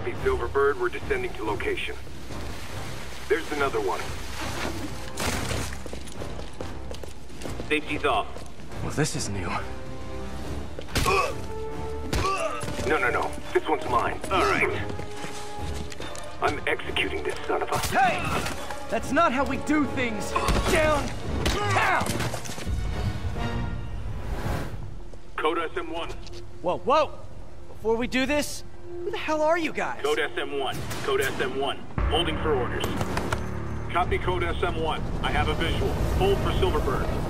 Copy, Silverbird. We're descending to location. There's another one. Safety's off. Well, this is new. No, no, no. This one's mine. All right. I'm executing this son of a... Hey! That's not how we do things! Down! Down! Code SM1. Whoa, whoa! Before we do this, who the hell are you guys? Code SM1. Code SM1. Holding for orders. Copy Code SM1. I have a visual. Hold for Silverbird.